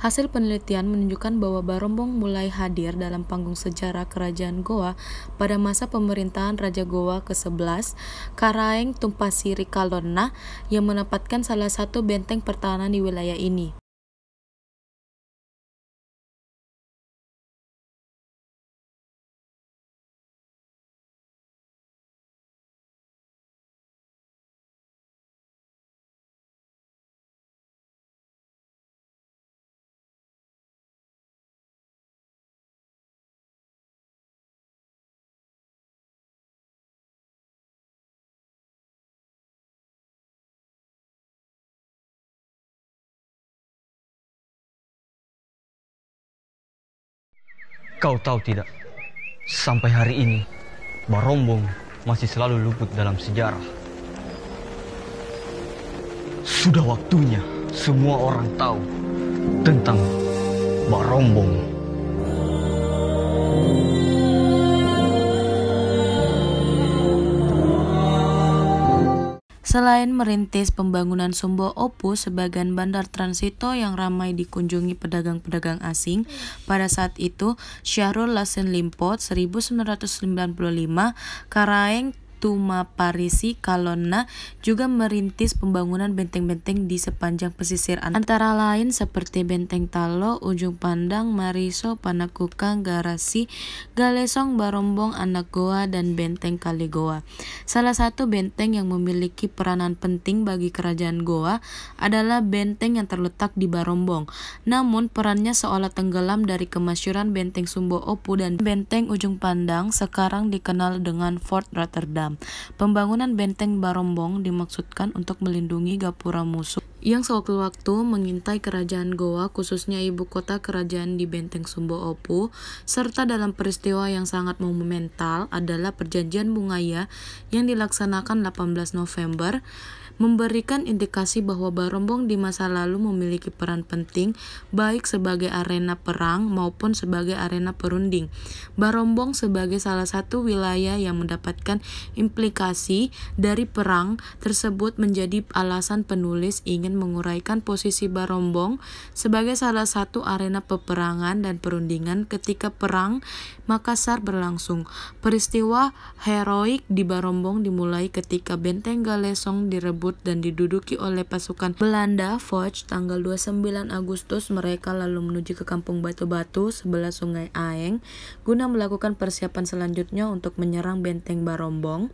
Hasil penelitian menunjukkan bahwa Barombong mulai hadir dalam panggung sejarah kerajaan Goa pada masa pemerintahan Raja Goa ke-11, Karaeng Tumpasiri Kalonna, yang menempatkan salah satu benteng pertahanan di wilayah ini. Kau tahu tidak, sampai hari ini Barombong masih selalu luput dalam sejarah. Sudah waktunya semua orang tahu tentang Barombong. Selain merintis pembangunan Sumbo Opu sebagian bandar transito yang ramai dikunjungi pedagang-pedagang asing, pada saat itu Syahrul Lasin Limpot 1995 Karaeng Tumaparisi Kalonna juga merintis pembangunan benteng-benteng di sepanjang pesisir antara lain seperti Benteng Talo, Ujung Pandang, Mariso, Panakukang, Garasi, Galesong, Barombong, Anak Goa, dan Benteng Kali Goa. Salah satu benteng yang memiliki peranan penting bagi kerajaan Goa adalah benteng yang terletak di Barombong. Namun perannya seolah tenggelam dari kemasyuran Benteng Sumbo Opu dan Benteng Ujung Pandang sekarang dikenal dengan Fort Rotterdam. Pembangunan benteng Barombong dimaksudkan untuk melindungi gapura musuh yang sewaktu-waktu mengintai kerajaan Goa, khususnya ibu kota kerajaan di Benteng Sumbo Opu, serta dalam peristiwa yang sangat monumental adalah perjanjian Bungaya yang dilaksanakan 18 November memberikan indikasi bahwa Barombong di masa lalu memiliki peran penting baik sebagai arena perang maupun sebagai arena perunding. Barombong sebagai salah satu wilayah yang mendapatkan implikasi dari perang tersebut menjadi alasan penulis ingin menguraikan posisi Barombong sebagai salah satu arena peperangan dan perundingan ketika perang Makassar berlangsung. Peristiwa heroik di Barombong dimulai ketika benteng Galesong direbut dan diduduki oleh pasukan Belanda Foch tanggal 29 Agustus mereka lalu menuju ke kampung Batu-Batu sebelah sungai Aeng guna melakukan persiapan selanjutnya untuk menyerang benteng Barombong